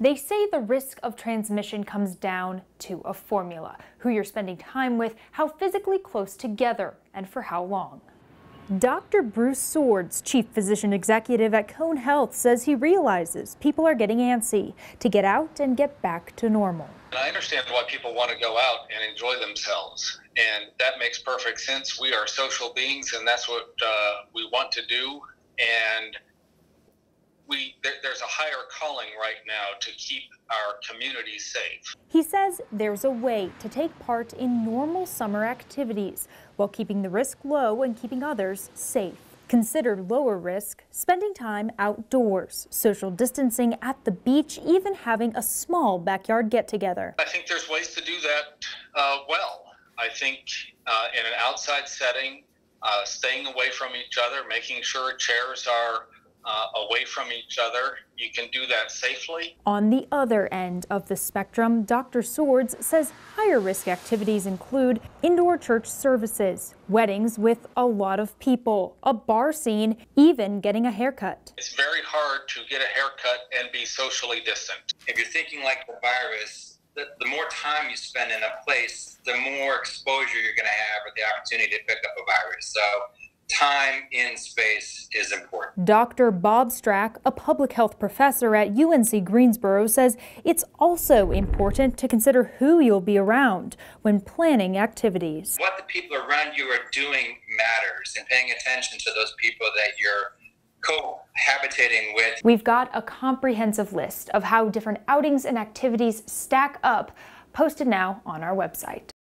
They say the risk of transmission comes down to a formula who you're spending time with, how physically close together, and for how long. Dr. Bruce Swords, Chief Physician Executive at Cone Health, says he realizes people are getting antsy to get out and get back to normal. I understand why people want to go out and enjoy themselves, and that makes perfect sense. We are social beings, and that's what uh, we want to do. And there, there's a higher calling right now to keep our communities safe. He says there's a way to take part in normal summer activities while keeping the risk low and keeping others safe. Considered lower risk, spending time outdoors, social distancing at the beach, even having a small backyard get together. I think there's ways to do that uh, well. I think uh, in an outside setting, uh, staying away from each other, making sure chairs are uh, away from each other. You can do that safely. On the other end of the spectrum, Dr. Swords says higher risk activities include indoor church services, weddings with a lot of people, a bar scene, even getting a haircut. It's very hard to get a haircut and be socially distant. If you're thinking like the virus, the, the more time you spend in a place, the more exposure you're going to have or the opportunity to pick up a virus. So time in space is important. Dr. Bob Strack, a public health professor at UNC Greensboro, says it's also important to consider who you'll be around when planning activities. What the people around you are doing matters and paying attention to those people that you're cohabitating with. We've got a comprehensive list of how different outings and activities stack up posted now on our website.